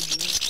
to you.